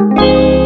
Música